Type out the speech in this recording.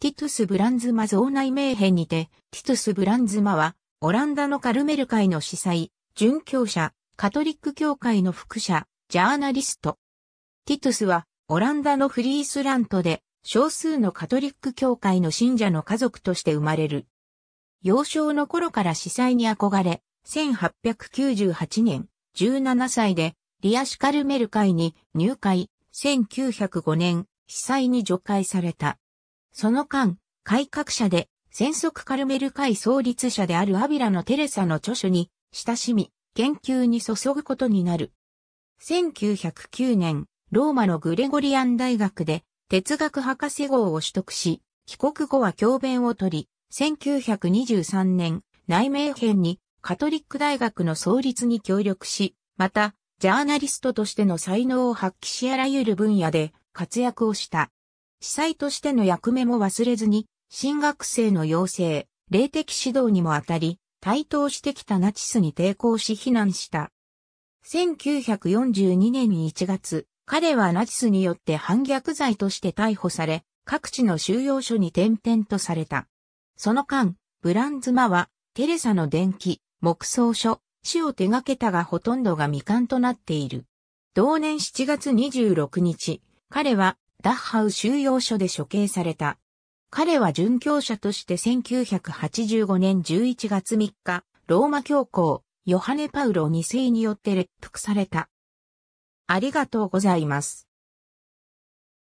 ティトゥス・ブランズマ像内名編にて、ティトゥス・ブランズマは、オランダのカルメル会の司祭、殉教者、カトリック教会の副者、ジャーナリスト。ティトゥスは、オランダのフリースラントで、少数のカトリック教会の信者の家族として生まれる。幼少の頃から司祭に憧れ、1898年、17歳で、リアシカルメル会に入会、1905年、司祭に除会された。その間、改革者で、戦則カルメル会創立者であるアビラのテレサの著書に、親しみ、研究に注ぐことになる。1909年、ローマのグレゴリアン大学で哲学博士号を取得し、帰国後は教鞭を取り、1923年、内名編にカトリック大学の創立に協力し、また、ジャーナリストとしての才能を発揮しあらゆる分野で活躍をした。司祭としての役目も忘れずに、新学生の養成、霊的指導にもあたり、台頭してきたナチスに抵抗し非難した。1942年1月、彼はナチスによって反逆罪として逮捕され、各地の収容所に転々とされた。その間、ブランズマは、テレサの伝記、木葬書、死を手掛けたがほとんどが未完となっている。同年7月26日、彼はダッハウ収容所で処刑された。彼は殉教者として1985年11月3日、ローマ教皇、ヨハネ・パウロ2世によって列服された。ありがとうございます。